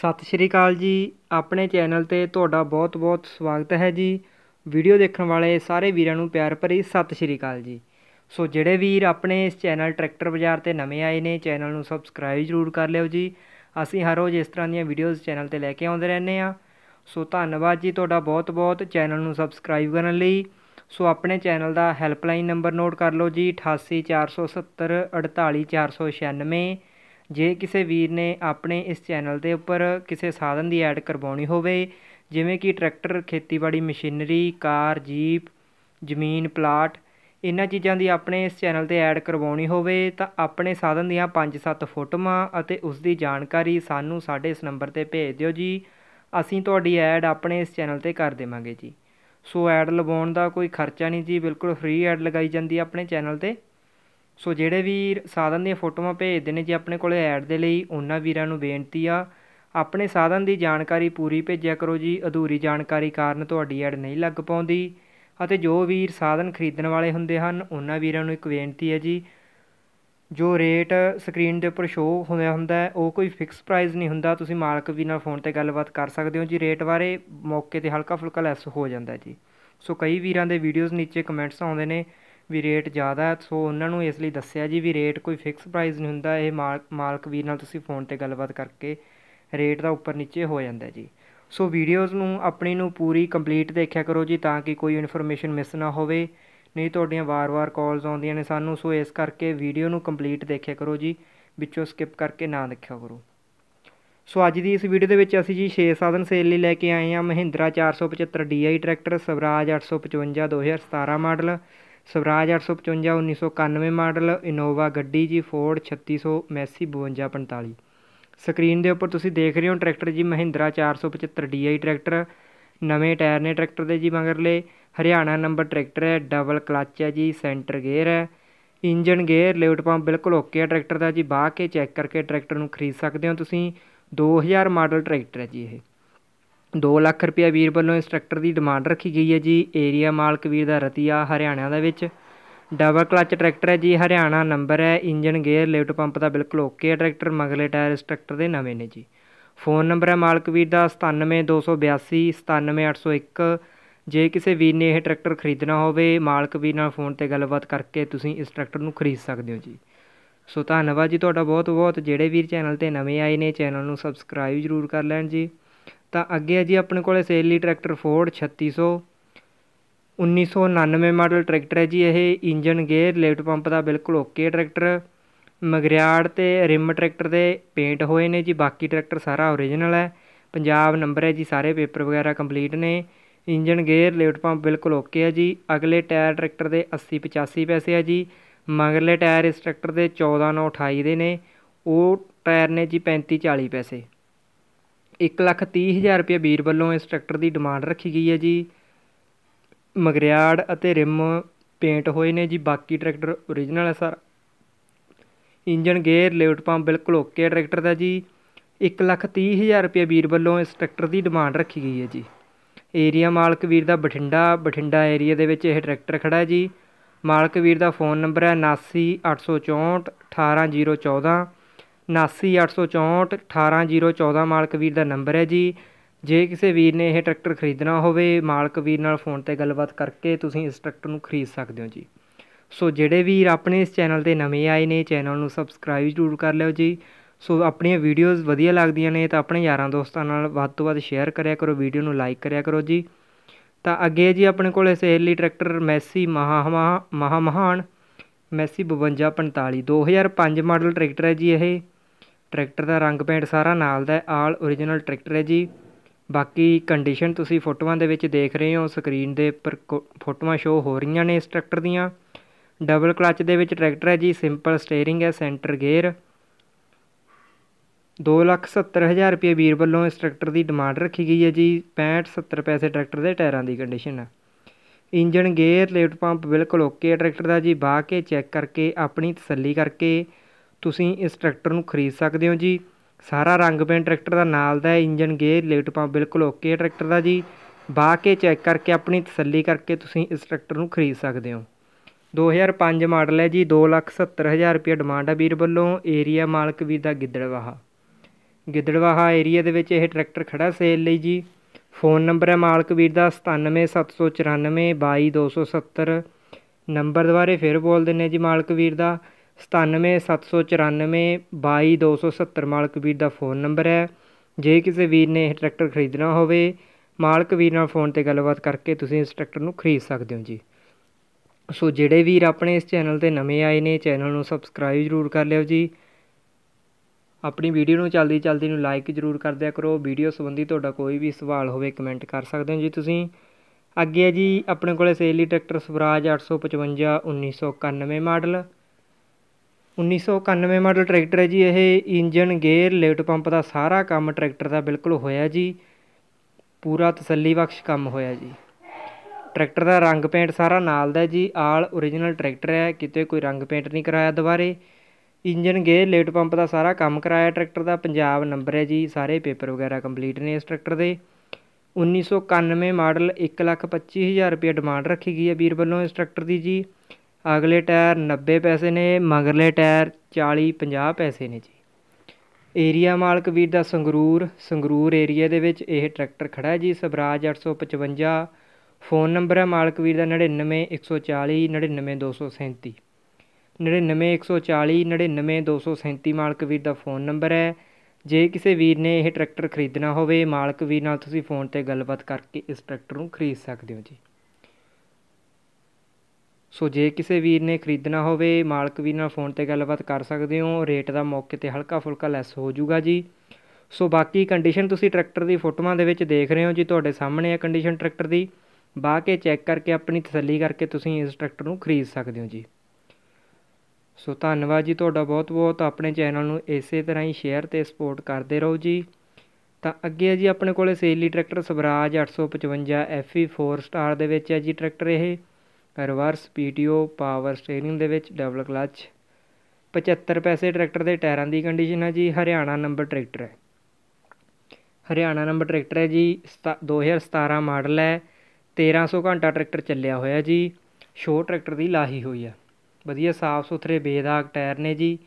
ਸਤਿ ਸ਼੍ਰੀ ਅਕਾਲ ਜੀ। ਆਪਣੇ ਚੈਨਲ ਤੇ ਤੁਹਾਡਾ ਬਹੁਤ-ਬਹੁਤ ਸਵਾਗਤ ਹੈ ਜੀ। ਵੀਡੀਓ ਦੇਖਣ ਵਾਲੇ ਸਾਰੇ ਵੀਰਾਂ ਨੂੰ ਪਿਆਰ ਭਰੀ ਸਤਿ ਸ਼੍ਰੀ ਅਕਾਲ ਜੀ। ਸੋ ਜਿਹੜੇ ਵੀਰ ਆਪਣੇ ਇਸ ਚੈਨਲ ਟਰੈਕਟਰ ਬਾਜ਼ਾਰ ਤੇ ਨਵੇਂ ਆਏ ਨੇ, ਚੈਨਲ ਨੂੰ ਸਬਸਕ੍ਰਾਈਬ ਜ਼ਰੂਰ ਕਰ ਲਿਓ ਜੀ। ਅਸੀਂ ਹਰ ਰੋਜ਼ ਇਸ ਤਰ੍ਹਾਂ ਦੀਆਂ ਵੀਡੀਓਜ਼ ਚੈਨਲ ਤੇ ਲੈ ਕੇ ਆਉਂਦੇ ਰਹਿੰਦੇ ਆ ਸੋ ਧੰਨਵਾਦ ਜੀ ਤੁਹਾਡਾ ਬਹੁਤ-ਬਹੁਤ ਚੈਨਲ ਨੂੰ ਸਬਸਕ੍ਰਾਈਬ ਕਰਨ ਲਈ। ਸੋ ਆਪਣੇ ਚੈਨਲ ਦਾ ਹੈਲਪਲਾਈਨ ਨੰਬਰ ਨੋਟ ਕਰ ਲਓ ਜੀ 88470 48496 ਜੇ ਕਿਸੇ ਵੀਰ ਨੇ ਆਪਣੇ ਇਸ ਚੈਨਲ ਦੇ ਉੱਪਰ ਕਿਸੇ ਸਾਧਨ ਦੀ ਐਡ ਕਰਵਾਉਣੀ ਹੋਵੇ, ਜਿਵੇਂ ਕਿ ਟਰੈਕਟਰ, ਖੇਤੀਬਾੜੀ, ਮਸ਼ੀਨਰੀ, ਕਾਰ, ਜੀਪ, ਜ਼ਮੀਨ, ਪਲਾਟ, ਇਹਨਾਂ ਚੀਜ਼ਾਂ ਦੀ ਆਪਣੇ ਇਸ ਚੈਨਲ ਤੇ ਐਡ ਕਰਵਾਉਣੀ ਹੋਵੇ, ਤਾਂ ਆਪਣੇ ਸਾਧਨ ਦੀਆਂ 5-7 ਫੋਟੋਆਂ ਅਤੇ ਉਸ ਦੀ ਜਾਣਕਾਰੀ ਸਾਨੂੰ ਸਾਡੇ ਇਸ ਨੰਬਰ ਤੇ ਭੇਜ ਦਿਓ ਜੀ। ਅਸੀਂ ਤੁਹਾਡੀ ਐਡ ਆਪਣੇ ਇਸ ਚੈਨਲ ਤੇ ਕਰ ਦੇਵਾਂਗੇ ਜੀ। ਸੋ ਐਡ ਲਵਾਉਣ ਦਾ ਕੋਈ ਖਰਚਾ ਨਹੀਂ ਜੀ, ਬਿਲਕੁਲ ਫ੍ਰੀ ਐਡ ਲਗਾਈ ਜਾਂਦੀ ਹੈ ਆਪਣੇ ਚੈਨਲ ਤੇ। ਸੋ ਜਿਹੜੇ ਵੀਰ ਸਾਧਨ ਦੀਆਂ ਫੋਟੋਆਂ ਭੇਜਦੇ ਨੇ ਜੀ ਆਪਣੇ ਕੋਲ ਐਡ ਦੇ ਲਈ, ਉਹਨਾਂ ਵੀਰਾਂ ਨੂੰ ਬੇਨਤੀ ਆ, ਆਪਣੇ ਸਾਧਨ ਦੀ ਜਾਣਕਾਰੀ ਪੂਰੀ ਭੇਜਿਆ ਕਰੋ ਜੀ। ਅਧੂਰੀ ਜਾਣਕਾਰੀ ਕਾਰਨ ਤੁਹਾਡੀ ਐਡ ਨਹੀਂ ਲੱਗ ਪਾਉਂਦੀ ਅਤੇ ਜੋ ਵੀਰ ਸਾਧਨ ਖਰੀਦਣ ਵਾਲੇ ਹੁੰਦੇ ਹਨ, ਉਹਨਾਂ ਵੀਰਾਂ ਨੂੰ ਇੱਕ ਬੇਨਤੀ ਹੈ ਜੀ, ਜੋ ਰੇਟ ਸਕਰੀਨ ਦੇ ਉੱਪਰ ਸ਼ੋਅ ਹੋਇਆ ਹੁੰਦਾ ਉਹ ਕੋਈ ਫਿਕਸ ਪ੍ਰਾਈਸ ਨਹੀਂ ਹੁੰਦਾ। ਤੁਸੀਂ ਮਾਲਕ ਵੀ ਨਾਲ ਫੋਨ ਤੇ ਗੱਲਬਾਤ ਕਰ ਸਕਦੇ ਹੋ ਜੀ। ਰੇਟ ਬਾਰੇ ਮੌਕੇ ਤੇ ਹਲਕਾ ਫੁਲਕਾ ਲੈਸ ਹੋ ਜਾਂਦਾ ਜੀ। ਸੋ ਕਈ ਵੀਰਾਂ ਦੇ ਵੀਡੀਓਜ਼ ਨੀਚੇ ਕਮੈਂਟਸ ਆਉਂਦੇ ਨੇ ਵੀ ਰੇਟ ਜ਼ਿਆਦਾ ਸੋ ਉਹਨਾਂ ਨੂੰ ਇਸ ਲਈ ਦੱਸਿਆ ਜੀ ਵੀ ਰੇਟ ਕੋਈ ਫਿਕਸ ਪ੍ਰਾਈਸ ਨਹੀਂ ਹੁੰਦਾ, ਇਹ ਮਾਲ, ਮਾਲਕ ਵੀਰ ਨਾਲ ਤੁਸੀਂ ਫੋਨ ਤੇ ਗੱਲਬਾਤ ਕਰਕੇ ਰੇਟ ਦਾ ਉੱਪਰ ਨੀਚੇ ਹੋ ਜਾਂਦਾ ਜੀ। ਸੋ ਵੀਡੀਓਜ਼ ਨੂੰ, ਆਪਣੀ ਨੂੰ ਪੂਰੀ ਕੰਪਲੀਟ ਦੇਖਿਆ ਕਰੋ ਜੀ ਤਾਂ ਕਿ ਕੋਈ ਇਨਫੋਰਮੇਸ਼ਨ ਮਿਸ ਨਾ ਹੋਵੇ, ਨਹੀਂ ਤੁਹਾਡੀਆਂ ਵਾਰ-ਵਾਰ ਕਾਲਸ ਆਉਂਦੀਆਂ ਨੇ ਸਾਨੂੰ, ਸੋ ਇਸ ਕਰਕੇ ਵੀਡੀਓ ਨੂੰ ਕੰਪਲੀਟ ਦੇਖਿਆ ਕਰੋ ਜੀ, ਵਿੱਚੋਂ ਸਕਿਪ ਕਰਕੇ ਨਾ ਦੇਖਿਆ ਕਰੋ। ਸੋ ਅੱਜ ਦੀ ਇਸ ਵੀਡੀਓ ਦੇ ਵਿੱਚ ਅਸੀਂ ਜੀ 6 ਸਾਧਨ ਸੇਲ ਲਈ ਲੈ ਕੇ ਆਏ ਹਾਂ, Mahindra 475 DI tractor Swaraj 855 2017 model Swaraj 855 1991 model, Innova ਗੱਡੀ ਜੀ, ਫੋਰਡ ਛੱਤੀ ਸੌ, ਮੈਸੀ 5245 ਸਕਰੀਨ ਦੇ ਉੱਪਰ ਤੁਸੀਂ ਦੇਖ ਰਹੇ ਹੋ ਟਰੈਕਟਰ ਜੀ ਮਹਿੰਦਰਾ ਚਾਰ ਸੌ ਪਚੱਤਰ ਡੀ ਆਈ ਟਰੈਕਟਰ। ਨਵੇਂ ਟਾਇਰ ਨੇ ਟਰੈਕਟਰ ਦੇ ਜੀ ਮਗਰਲੇ। ਹਰਿਆਣਾ ਨੰਬਰ ਟਰੈਕਟਰ ਹੈ, ਡਬਲ ਕਲੱਚ ਹੈ ਜੀ, ਸੈਂਟਰ ਗੇਅਰ ਹੈ। ਇੰਜਨ ਗੇਅਰ ਲਿਫਟ ਪੰਪ ਬਿਲਕੁਲ ਓਕੇ ਹੈ ਟਰੈਕਟਰ ਦਾ ਜੀ ਬਾਹ ਕੇ ਚੈੱਕ ਕਰਕੇ ਟਰੈਕਟਰ ਨੂੰ ਖਰੀਦ ਸਕਦੇ ਹੋ ਤੁਸੀਂ। 2000 ਮਾਡਲ ਟਰੈਕਟਰ ਹੈ ਜੀ ਇਹ। ਦੋ ਲੱਖ ਰੁਪਇਆ ਵੀਰ ਵੱਲੋਂ ਇਸ ਟਰੈਕਟਰ ਦੀ ਡਿਮਾਂਡ ਰੱਖੀ ਗਈ ਹੈ ਜੀ, ਏਰੀਆ ਮਾਲਕ ਵੀਰ ਦਾ ਰਤੀਆ ਹਰਿਆਣਾ ਦੇ ਵਿੱਚ। ਡਬਲ ਕਲਚ ਟਰੈਕਟਰ ਹੈ ਜੀ, ਹਰਿਆਣਾ ਨੰਬਰ ਹੈ, ਇੰਜਨ, ਗੇਅਰ, ਲਿਫਟ ਪੰਪ ਦਾ ਬਿਲਕੁਲ ਓਕੇ ਹੈ ਟਰੈਕਟਰ ਮਗਲੇ ਟਾਇਰ ਇਸ ਟਰੈਕਟਰ ਦੇ ਨਵੇਂ ਨੇ ਜੀ। ਫੋਨ ਨੰਬਰ ਹੈ ਮਾਲਕ ਵੀਰ ਦਾ 97282 97801 ਜੇ ਕਿਸੇ ਵੀਰ ਨੇ ਇਹ ਟਰੈਕਟਰ ਖਰੀਦਣਾ ਹੋਵੇ, ਮਾਲਕ ਵੀਰ ਨਾਲ ਫੋਨ ਤੇ ਗੱਲਬਾਤ ਕਰਕੇ ਤੁਸੀਂ ਇਸ ਟਰੈਕਟਰ ਨੂੰ ਖਰੀਦ ਸਕਦੇ ਹੋ ਜੀ। ਸੋ ਧੰਨਵਾਦ ਜੀ ਤੁਹਾਡਾ ਬਹੁਤ ਬਹੁਤ ਜਿਹੜੇ ਵੀਰ ਚੈਨਲ ਤੇ ਨਵੇਂ ਆਏ ਨੇ, ਚੈਨਲ ਨੂੰ ਸਬਸਕ੍ਰਾਈਬ ਜ਼ਰੂਰ ਕਰ ਲੈਣ ਜੀ। ਤਾਂ ਅੱਗੇ ਹੈ ਜੀ ਆਪਣੇ ਕੋਲ sale tractor Ford 3600 1999 model tractor ਹੈ ਜੀ ਇਹ ਇੰਜਨ ਗੇਅਰ ਲਿਫਟ ਪੰਪ ਦਾ ਬਿਲਕੁਲ ਓਕੇ ਟਰੈਕਟਰ ਮਗਰਿਆੜ ਤੇ ਰਿਮ ਟਰੈਕਟਰ ਦੇ ਪੇਂਟ ਹੋਏ ਨੇ ਜੀ, ਬਾਕੀ ਟਰੈਕਟਰ ਸਾਰਾ ਓਰੀਜਨਲ ਹੈ। ਪੰਜਾਬ ਨੰਬਰ ਹੈ ਜੀ, ਸਾਰੇ ਪੇਪਰ ਵਗੈਰਾ ਕੰਪਲੀਟ ਨੇ। ਇੰਜਨ ਗੇਅਰ ਲਿਫਟ ਪੰਪ ਬਿਲਕੁਲ ਓਕੇ ਹੈ ਜੀ। ਅਗਲੇ ਟਾਇਰ ਟਰੈਕਟਰ ਦੇ 80 85 ਪੈਸੇ ਹੈ ਜੀ। ਮਗਰਲੇ ਟਾਇਰ ਇਸ ਟਰੈਕਟਰ ਦੇ 14 9 28 ਦੇ ਨੇ। ਉਹ ਟਾਇਰ ਨੇ ਜੀ 35 40 ਪੈਸੇ। ਇੱਕ ਲੱਖ ਤੀਹ ਹਜ਼ਾਰ ਰੁਪਏ ਵੀਰ ਵੱਲੋਂ ਇਸ ਟਰੈਕਟਰ ਦੀ ਡਿਮਾਂਡ ਰੱਖੀ ਗਈ ਹੈ ਜੀ। ਮਗਰਿਆੜ ਅਤੇ ਰਿਮ ਪੇਂਟ ਹੋਏ ਨੇ ਜੀ, ਬਾਕੀ ਟਰੈਕਟਰ ਓਰੀਜਨਲ ਹੈ sir. Engine gear lift pump ਬਿਲਕੁਲ ਓਕੇ ਹੈ ਟਰੈਕਟਰ ਦਾ ਜੀ। ਇੱਕ ਲੱਖ ਤੀਹ ਹਜ਼ਾਰ ਰੁਪਏ ਵੀਰ ਵੱਲੋਂ ਇਸ ਟਰੈਕਟਰ ਦੀ ਡਿਮਾਂਡ ਰੱਖੀ ਗਈ ਹੈ ਜੀ। ਏਰੀਆ ਮਾਲਕ ਵੀਰ ਦਾ ਬਠਿੰਡਾ ਬਠਿੰਡਾ ਏਰੀਆ ਦੇ ਵਿੱਚ ਇਹ ਟਰੈਕਟਰ ਖੜਾ ਹੈ ਜੀ। ਮਾਲਕ ਵੀਰ ਦਾ ਫੋਨ ਨੰਬਰ ਹੈ 7984 18014 7984 18014 ਮਾਲਕ ਵੀਰ ਦਾ ਨੰਬਰ ਹੈ ਜੀ। ਜੇ ਕਿਸੇ ਵੀਰ ਨੇ ਇਹ ਟਰੈਕਟਰ ਖਰੀਦਣਾ ਹੋਵੇ, ਮਾਲਕ ਵੀਰ ਨਾਲ ਫੋਨ ਤੇ ਗੱਲਬਾਤ ਕਰਕੇ ਤੁਸੀਂ ਇਸ ਟਰੈਕਟਰ ਨੂੰ ਖਰੀਦ ਸਕਦੇ ਹੋ ਜੀ। ਸੋ ਜਿਹੜੇ ਵੀਰ ਆਪਣੇ ਇਸ ਚੈਨਲ ਤੇ ਨਵੇਂ ਆਏ ਨੇ, ਚੈਨਲ ਨੂੰ ਸਬਸਕ੍ਰਾਈਬ ਜ਼ਰੂਰ ਕਰ ਲਿਓ ਜੀ। ਸੋ ਆਪਣੀਆਂ ਵੀਡੀਓਜ਼ ਵਧੀਆ ਲੱਗਦੀਆਂ ਨੇ ਤਾਂ ਆਪਣੇ ਯਾਰਾਂ ਦੋਸਤਾਂ ਨਾਲ ਵੱਧ ਤੋਂ ਵੱਧ ਸ਼ੇਅਰ ਕਰਿਆ ਕਰੋ, ਵੀਡੀਓ ਨੂੰ ਲਾਈਕ ਕਰਿਆ ਕਰੋ ਜੀ। ਤਾਂ ਅੱਗੇ ਜੀ ਆਪਣੇ ਕੋਲ ਸੇਲ ਲਈ ਟਰੈਕਟਰ ਮੈਸੀ ਮਹਾ ਮਹਾ ਮਹਾਨ, ਮੈਸੀ 5245 2005 ਮਾਡਲ ਟਰੈਕਟਰ ਹੈ ਜੀ ਇਹ। ਟਰੈਕਟਰ ਦਾ ਰੰਗ ਪੇਂਟ ਸਾਰਾ ਨਾਲ ਦਾ ਆਲ ਓਰੀਜਨਲ ਟਰੈਕਟਰ ਹੈ ਜੀ। ਬਾਕੀ ਕੰਡੀਸ਼ਨ ਤੁਸੀਂ ਫੋਟੋਆਂ ਦੇ ਵਿੱਚ ਦੇਖ ਰਹੇ ਹੋ ਸਕਰੀਨ ਦੇ ਉੱਪਰ ਕੋ, ਫੋਟੋਆਂ ਸ਼ੋ ਹੋ ਰਹੀਆਂ ਨੇ ਇਸ ਟਰੈਕਟਰ ਦੀਆਂ। ਡਬਲ ਕਲੱਚ ਦੇ ਵਿੱਚ ਟਰੈਕਟਰ ਹੈ ਜੀ ਸਿੰਪਲ ਸਟੀਅਰਿੰਗ ਹੈ ਸੈਂਟਰ ਗੇਅਰ 270000 ਰੁਪਏ ਵੀਰ ਵੱਲੋਂ ਇਸ ਟਰੈਕਟਰ ਦੀ ਡਿਮਾਂਡ ਰੱਖੀ ਗਈ ਹੈ ਜੀ 65 70 ਪੈਸੇ ਟਰੈਕਟਰ ਦੇ ਟਾਇਰਾਂ ਦੀ ਕੰਡੀਸ਼ਨ ਹੈ। ਇੰਜਨ ਗੇਅਰ ਲਿਫਟ ਪੰਪ ਬਿਲਕੁਲ ਓਕੇ ਹੈ ਟਰੈਕਟਰ ਦਾ ਜੀ, ਬਾਹ ਕੇ ਚੈੱਕ ਕਰਕੇ, ਆਪਣੀ ਤਸੱਲੀ ਕਰਕੇ ਤੁਸੀਂ ਇਸ ਟਰੈਕਟਰ ਨੂੰ ਖਰੀਦ ਸਕਦੇ ਹੋ ਜੀ। ਸਾਰਾ ਰੰਗ ਪੇਂਟ ਟਰੈਕਟਰ ਦਾ ਨਾਲ ਦਾ ਇੰਜਨ ਗੇਅਰ, ਲੇਟ ਪੰਪ ਬਿਲਕੁਲ ਓਕੇ ਹੈ ਟਰੈਕਟਰ ਦਾ ਜੀ। ਵਾਹ ਕੇ ਚੈੱਕ ਕਰਕੇ, ਆਪਣੀ ਤਸੱਲੀ ਕਰਕੇ ਤੁਸੀਂ ਇਸ ਟਰੈਕਟਰ ਨੂੰ ਖਰੀਦ ਸਕਦੇ ਹੋ। 2005 ਮਾਡਲ ਹੈ ਜੀ 270000 ਰੁਪਏ ਡਿਮਾਂਡ ਹੈ ਵੀਰ ਵੱਲੋਂ, ਏਰੀਆ ਮਾਲਕ ਵੀਰ ਦਾ ਗਿੱਦੜਵਾਹਾ। ਗਿੱਦੜਵਾਹਾ ਏਰੀਆ ਦੇ ਵਿੱਚ ਇਹ ਟਰੈਕਟਰ ਖੜਾ ਸੇਲ ਲਈ ਜੀ। ਫੋਨ ਨੰਬਰ ਹੈ ਮਾਲਕ ਵੀਰ ਦਾ 9774922270 ਨੰਬਰ ਦੁਬਾਰੇ ਫਿਰ ਬੋਲ ਦਿੰਨੇ ਜੀ ਮਾਲਕ ਵੀਰ ਦਾ। 9774922270 ਮਾਲਕ ਵੀਰ ਦਾ ਫੋਨ ਨੰਬਰ ਹੈ। ਜੇ ਕਿਸੇ ਵੀਰ ਨੇ ਇਹ ਟਰੈਕਟਰ ਖਰੀਦਣਾ ਹੋਵੇ, ਮਾਲਕ ਵੀਰ ਨਾਲ ਫੋਨ ਤੇ ਗੱਲਬਾਤ ਕਰਕੇ ਤੁਸੀਂ ਇਸ ਟਰੈਕਟਰ ਨੂੰ ਖਰੀਦ ਸਕਦੇ ਹੋ ਜੀ। ਸੋ ਜਿਹੜੇ ਵੀਰ ਆਪਣੇ ਇਸ ਚੈਨਲ ਤੇ ਨਵੇਂ ਆਏ ਨੇ, ਚੈਨਲ ਨੂੰ ਸਬਸਕ੍ਰਾਈਬ ਜ਼ਰੂਰ ਕਰ ਲਿਓ ਜੀ। ਆਪਣੀ ਵੀਡੀਓ ਨੂੰ ਚਲਦੀ ਚਲਦੀ ਨੂੰ ਲਾਈਕ ਜ਼ਰੂਰ ਕਰ ਦਿਆ ਕਰੋ। ਵੀਡੀਓ ਸੰਬੰਧੀ ਤੁਹਾਡਾ ਕੋਈ ਵੀ ਸਵਾਲ ਹੋਵੇ ਕਮੈਂਟ ਕਰ ਸਕਦੇ ਹੋ ਜੀ ਤੁਸੀਂ। ਅੱਗੇ ਹੈ ਜੀ, ਆਪਣੇ ਕੋਲੇ ਸੇਲੀ tractor Swaraj 855 1991 model. 1991 model tractor ਹੈ ਜੀ, ਇਹ ਇੰਜਨ ਗੇਅਰ ਲੇਟ ਪੰਪ ਦਾ ਸਾਰਾ ਕੰਮ ਟਰੈਕਟਰ ਦਾ ਬਿਲਕੁਲ ਹੋਇਆ ਜੀ। ਪੂਰਾ ਤਸੱਲੀ ਬਖਸ਼ ਕੰਮ ਹੋਇਆ ਜੀ। ਟਰੈਕਟਰ ਦਾ ਰੰਗ ਪੇਂਟ ਸਾਰਾ ਨਾਲ ਦਾ ਜੀ, ਆਲ ਓਰੀਜਨਲ ਟਰੈਕਟਰ ਹੈ, ਕਿਤੇ ਕੋਈ ਰੰਗ ਪੇਂਟ ਨਹੀਂ ਕਰਾਇਆ ਦੁਬਾਰੇ। ਇੰਜਨ ਗੇਅਰ ਲੇਟ ਪੰਪ ਦਾ ਸਾਰਾ ਕੰਮ ਕਰਾਇਆ ਟਰੈਕਟਰ ਦਾ, ਪੰਜਾਬ ਨੰਬਰ ਹੈ ਜੀ, ਸਾਰੇ ਪੇਪਰ ਵਗੈਰਾ ਕੰਪਲੀਟ ਨੇ ਇਸ ਟਰੈਕਟਰ ਦੇ। 1991 ਮਾਡਲ 125000 ਰੁਪਏ ਡਿਮਾਂਡ ਰੱਖੀ ਗਈ ਹੈ ਵੀਰ ਵੱਲੋਂ ਇਸ ਟਰੈਕਟਰ ਦੀ ਜੀ। ਅਗਲੇ ਟਾਇਰ 90 ਪੈਸੇ ਨੇ, ਮਗਰਲੇ ਟਾਇਰ 40 50 ਪੈਸੇ ਨੇ ਜੀ। ਏਰੀਆ ਮਾਲਕ ਵੀਰ ਦਾ ਸੰਗਰੂਰ ਸੰਗਰੂਰ ਏਰੀਆ ਦੇ ਵਿੱਚ ਇਹ ਟਰੈਕਟਰ ਖੜਾ ਹੈ ਜੀ, ਸਵਰਾਜ 855 ਫੋਨ ਨੰਬਰ ਹੈ ਮਾਲਕ ਵੀਰ ਦਾ 99 140 99 237 99 140 99 237 ਮਾਲਕ ਵੀਰ ਦਾ ਫੋਨ ਨੰਬਰ ਹੈ। ਜੇ ਕਿਸੇ ਵੀਰ ਨੇ ਇਹ ਟਰੈਕਟਰ ਖਰੀਦਣਾ ਹੋਵੇ, ਮਾਲਕ ਵੀਰ ਨਾਲ ਤੁਸੀਂ ਫੋਨ ਤੇ ਗੱਲਬਾਤ ਕਰਕੇ ਇਸ ਟਰੈਕਟਰ ਨੂੰ ਖਰੀਦ ਸਕਦੇ ਹੋ ਜੀ। ਸੋ ਜੇ ਕਿਸੇ ਵੀਰ ਨੇ ਖਰੀਦਣਾ ਹੋਵੇ, ਮਾਲਕ ਵੀਰ ਨਾਲ ਫੋਨ ਤੇ ਗੱਲਬਾਤ ਕਰ ਸਕਦੇ ਹੋ, ਰੇਟ ਦਾ ਮੌਕੇ ਤੇ ਹਲਕਾ ਫੁਲਕਾ ਲੈਸ ਹੋ ਜਾਊਗਾ ਜੀ। ਸੋ ਬਾਕੀ ਕੰਡੀਸ਼ਨ ਤੁਸੀਂ ਟਰੈਕਟਰ ਦੀ ਫੋਟੋਆਂ ਦੇ ਵਿੱਚ ਦੇਖ ਰਹੇ ਹੋ ਜੀ, ਤੁਹਾਡੇ ਸਾਹਮਣੇ ਹੈ ਕੰਡੀਸ਼ਨ ਟਰੈਕਟਰ ਦੀ। ਬਾਹ ਕੇ ਚੈੱਕ ਕਰਕੇ ਆਪਣੀ ਤਸੱਲੀ ਕਰਕੇ ਤੁਸੀਂ ਇਸ ਟਰੈਕਟਰ ਨੂੰ ਖਰੀਦ ਸਕਦੇ ਹੋ ਜੀ। ਸੋ ਧੰਨਵਾਦ ਜੀ ਤੁਹਾਡਾ ਬਹੁਤ ਬਹੁਤ ਆਪਣੇ ਚੈਨਲ ਨੂੰ ਇਸੇ ਤਰ੍ਹਾਂ ਹੀ ਸ਼ੇਅਰ ਤੇ ਸਪੋਰਟ ਕਰਦੇ ਰਹੋ ਜੀ। ਤਾਂ ਅੱਗੇ ਹੈ ਜੀ, ਆਪਣੇ ਕੋਲੇ ਸੇਲੀ ਟਰੈਕਟਰ ਸਵਰਾਜ 855 FE 4 ਸਟਾਰ ਦੇ ਵਿੱਚ ਹੈ ਜੀ ਟਰੈਕਟਰ ਇਹ। ਰਿਵਰਸ ਓ ਪਾਵਰ ਸਟੀਅਰਿੰਗ ਦੇ ਵਿੱਚ ਡਬਲ ਕਲਚ। 75 ਪੈਸੇ ਟਰੈਕਟਰ ਦੇ ਟਾਇਰਾਂ ਦੀ ਕੰਡੀਸ਼ਨ ਹੈ ਜੀ, ਹਰਿਆਣਾ ਨੰਬਰ ਟਰੈਕਟਰ ਹੈ। ਹਰਿਆਣਾ ਨੰਬਰ ਟਰੈਕਟਰ ਹੈ ਜੀ 2017 ਮਾਡਲ ਹੈ 1300 ਘੰਟਾ ਟਰੈਕਟਰ ਚੱਲਿਆ ਹੋਇਆ ਜੀ, ਸ਼ੋਅ ਟਰੈਕਟਰ ਦੀ ਲਾਹੀ ਹੋਈ ਆ। ਵਧੀਆ ਸਾਫ਼ ਸੁਥਰੇ ਬੇਦਾਗ ਟਾਇਰ ਨੇ ਜੀ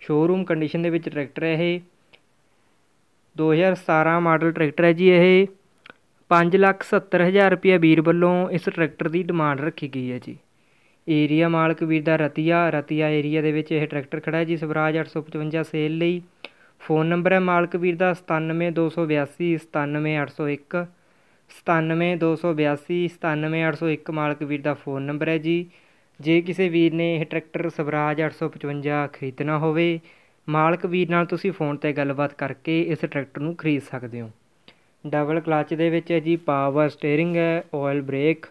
ਸ਼ੋਰੂਮ ਕੰਡੀਸ਼ਨ ਦੇ ਵਿੱਚ ਟਰੈਕਟਰ ਹੈ ਇਹ। 2017 ਮਾਡਲ ਟਰੈਕਟਰ ਹੈ ਜੀ ਇਹ। 570000 ਰੁਪਏ ਵੀਰ ਵੱਲੋਂ ਇਸ ਟਰੈਕਟਰ ਦੀ ਡਿਮਾਂਡ ਰੱਖੀ ਗਈ ਹੈ ਜੀ। ਏਰੀਆ ਮਾਲਕ ਵੀਰ ਦਾ ਰਤੀਆ ਰਤੀਆ ਏਰੀਆ ਦੇ ਵਿੱਚ ਇਹ ਟਰੈਕਟਰ ਖੜਾ ਹੈ ਜੀ, ਸਵਰਾਜ 855 ਸੇਲ ਲਈ। ਫੋਨ ਨੰਬਰ ਹੈ ਮਾਲਕ ਵੀਰ ਦਾ 97282 97801 97282 97801 ਮਾਲਕ ਵੀਰ ਦਾ ਫੋਨ ਨੰਬਰ ਹੈ ਜੀ। ਜੇ ਕਿਸੇ ਵੀਰ ਨੇ ਇਹ ਟਰੈਕਟਰ ਸਵਰਾਜ 855 ਖਰੀਦਣਾ ਹੋਵੇ, ਮਾਲਕ ਵੀਰ ਨਾਲ ਤੁਸੀਂ ਫੋਨ ਤੇ ਗੱਲਬਾਤ ਕਰਕੇ ਇਸ ਟਰੈਕਟਰ ਨੂੰ ਖਰੀਦ ਸਕਦੇ ਹੋ। ਡਬਲ ਕਲਚ ਦੇ ਵਿੱਚ ਹੈ ਜੀ ਪਾਵਰ ਸਟੀਅਰਿੰਗ ਹੈ ਆਇਲ ਬ੍ਰੇਕ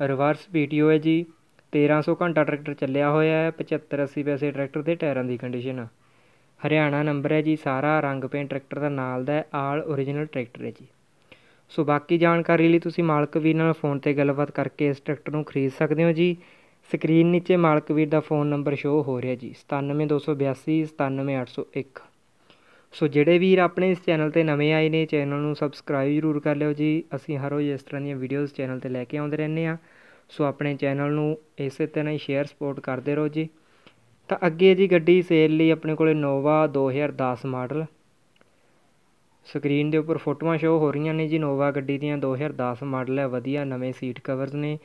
ਰਿਵਰਸ ਪੀਟੀਓ ਹੈ ਜੀ 1300 ਘੰਟਾ ਟਰੈਕਟਰ ਚੱਲਿਆ ਹੋਇਆ ਹੈ 75 80 ਪੈਸੇ ਟਰੈਕਟਰ ਦੇ ਟਾਇਰਾਂ ਦੀ ਕੰਡੀਸ਼ਨ ਹਰਿਆਣਾ ਨੰਬਰ ਹੈ ਜੀ, ਸਾਰਾ ਰੰਗ ਪੇਂਟ ਟਰੈਕਟਰ ਦਾ ਨਾਲ ਦਾ ਆਲ ਓਰੀਜਨਲ ਟਰੈਕਟਰ ਹੈ ਜੀ। ਸੋ ਬਾਕੀ ਜਾਣਕਾਰੀ ਲਈ ਤੁਸੀਂ ਮਾਲਕ ਵੀਰ ਨਾਲ ਫੋਨ ਤੇ ਗੱਲਬਾਤ ਕਰਕੇ ਇਸ ਟਰੈਕਟਰ ਨੂੰ ਖਰੀਦ ਸਕਦੇ ਹੋ ਜੀ। ਸਕਰੀਨ ਨੀਚੇ ਮਾਲਕ ਵੀਰ ਦਾ ਫੋਨ ਨੰਬਰ ਸ਼ੋ ਹੋ ਰਿਹਾ ਜੀ 97282 97801 ਸੋ ਜਿਹੜੇ ਵੀਰ ਆਪਣੇ ਇਸ ਚੈਨਲ ਤੇ ਨਵੇਂ ਆਏ ਨੇ, ਚੈਨਲ ਨੂੰ ਸਬਸਕ੍ਰਾਈਬ ਜ਼ਰੂਰ ਕਰ ਲਿਓ ਜੀ। ਅਸੀਂ ਹਰ ਰੋਜ਼ ਇਸ ਤਰ੍ਹਾਂ ਦੀਆਂ ਵੀਡੀਓਜ਼ ਚੈਨਲ ਤੇ ਲੈ ਕੇ ਆਉਂਦੇ ਰਹਿੰਦੇ ਆ ਸੋ ਆਪਣੇ ਚੈਨਲ ਨੂੰ ਇਸੇ ਤਰ੍ਹਾਂ ਹੀ ਸ਼ੇਅਰ ਸਪੋਰਟ ਕਰਦੇ ਰਹੋ ਜੀ। ਤਾਂ ਅੱਗੇ ਜੀ ਗੱਡੀ ਸੇਲ ਲਈ ਆਪਣੇ ਕੋਲੇ ਨੋਵਾ 2010 ਮਾਡਲ ਸਕਰੀਨ ਦੇ ਉੱਪਰ ਫੋਟੋਆਂ ਸ਼ੋ ਹੋ ਰਹੀਆਂ ਨੇ ਜੀ। ਨੋਵਾ ਗੱਡੀ ਦੀਆਂ 2010 ਮਾਡਲ ਹੈ। ਵਧੀਆ ਨਵੇਂ ਸੀਟ ਕਵਰਸ ਨੇ।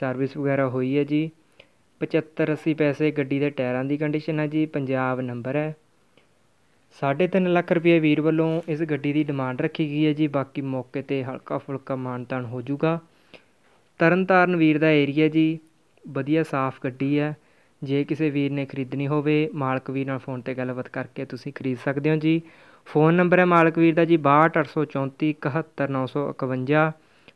ਸਰਵਿਸ ਵਗੈਰਾ ਹੋਈ ਹੈ ਜੀ। 75 80 ਪੈਸੇ ਗੱਡੀ ਦੇ ਟਾਇਰਾਂ ਦੀ ਕੰਡੀਸ਼ਨ ਹੈ ਜੀ। ਪੰਜਾਬ ਨੰਬਰ ਹੈ। 3.5 ਲੱਖ ਰੁਪਏ ਵੀਰ ਵੱਲੋਂ ਇਸ ਗੱਡੀ ਦੀ ਡਿਮਾਂਡ ਰੱਖੀ ਗਈ ਹੈ ਜੀ। ਬਾਕੀ ਮੌਕੇ ਤੇ ਹਲਕਾ ਫੁਲਕਾ ਮਾਨਤਾਨ ਹੋ ਜਾਊਗਾ। ਤਰਨਤਾਰਨ ਵੀਰ ਦਾ ਏਰੀਆ ਜੀ, ਵਧੀਆ ਸਾਫ਼ ਗੱਡੀ ਹੈ। ਜੇ ਕਿਸੇ ਵੀਰ ਨੇ ਖਰੀਦਣੀ ਹੋਵੇ, ਮਾਲਕ ਵੀਰ ਨਾਲ ਫੋਨ ਤੇ ਗੱਲਬਾਤ ਕਰਕੇ ਤੁਸੀਂ ਖਰੀਦ ਸਕਦੇ ਹੋ ਜੀ। ਫੋਨ ਨੰਬਰ ਹੈ ਮਾਲਕ ਵੀਰ ਦਾ ਜੀ 6234 71951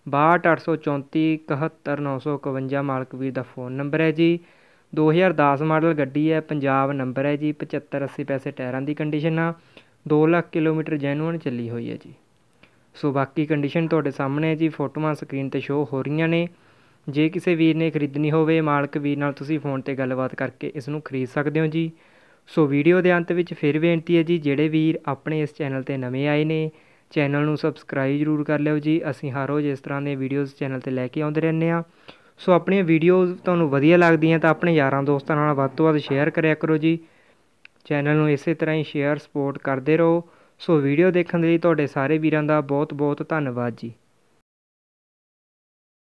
6234 71951 ਮਾਲਕ ਵੀਰ ਦਾ ਫੋਨ ਨੰਬਰ ਹੈ ਜੀ। 2010 ਮਾਡਲ ਗੱਡੀ ਹੈ, ਪੰਜਾਬ ਨੰਬਰ ਹੈ ਜੀ 75 80 ਪੈਸੇ ਟਾਇਰਾਂ ਦੀ ਕੰਡੀਸ਼ਨ ਆ, ਦੋ ਲੱਖ ਕਿਲੋਮੀਟਰ ਜੈਨੂਅਨ ਚੱਲੀ ਹੋਈ ਹੈ ਜੀ। ਸੋ ਬਾਕੀ ਕੰਡੀਸ਼ਨ ਤੁਹਾਡੇ ਸਾਹਮਣੇ ਹੈ ਜੀ, ਫੋਟੋਆਂ ਸਕਰੀਨ ਤੇ ਸ਼ੋ ਹੋ ਰਹੀਆਂ ਨੇ। ਜੇ ਕਿਸੇ ਵੀਰ ਨੇ ਖਰੀਦਣੀ ਹੋਵੇ, ਮਾਲਕ ਵੀਰ ਨਾਲ ਤੁਸੀਂ ਫੋਨ ਤੇ ਗੱਲਬਾਤ ਕਰਕੇ ਇਸ ਨੂੰ ਖਰੀਦ ਸਕਦੇ ਹੋ ਜੀ। ਸੋ ਵੀਡੀਓ ਦੇ ਅੰਤ ਵਿੱਚ ਫਿਰ ਬੇਨਤੀ ਹੈ ਜੀ, ਜਿਹੜੇ ਵੀਰ ਆਪਣੇ ਇਸ ਚੈਨਲ ਤੇ ਨਵੇਂ ਆਏ ਨੇ, ਚੈਨਲ ਨੂੰ ਸਬਸਕ੍ਰਾਈਬ ਜ਼ਰੂਰ ਕਰ ਲਿਓ ਜੀ। ਅਸੀਂ ਹਰ ਰੋਜ਼ ਇਸ ਤਰ੍ਹਾਂ ਦੇ ਵੀਡੀਓਜ਼ ਚੈਨਲ ਤੇ ਲੈ ਕੇ ਆਉਂਦੇ ਰਹਿੰਦੇ ਆ ਸੋ ਆਪਣੀਆਂ ਵੀਡੀਓਜ਼ ਤੁਹਾਨੂੰ ਵਧੀਆ ਲੱਗਦੀਆਂ ਤਾਂ ਆਪਣੇ ਯਾਰਾਂ ਦੋਸਤਾਂ ਨਾਲ ਵੱਧ ਤੋਂ ਵੱਧ ਸ਼ੇਅਰ ਕਰਿਆ ਕਰੋ ਜੀ। ਚੈਨਲ ਨੂੰ ਇਸੇ ਤਰ੍ਹਾਂ ਹੀ ਸ਼ੇਅਰ ਸਪੋਰਟ ਕਰਦੇ ਰਹੋ। ਸੋ ਵੀਡੀਓ ਦੇਖਣ ਦੇ ਲਈ ਤੁਹਾਡੇ ਸਾਰੇ ਵੀਰਾਂ ਦਾ ਬਹੁਤ ਬਹੁਤ ਧੰਨਵਾਦ ਜੀ।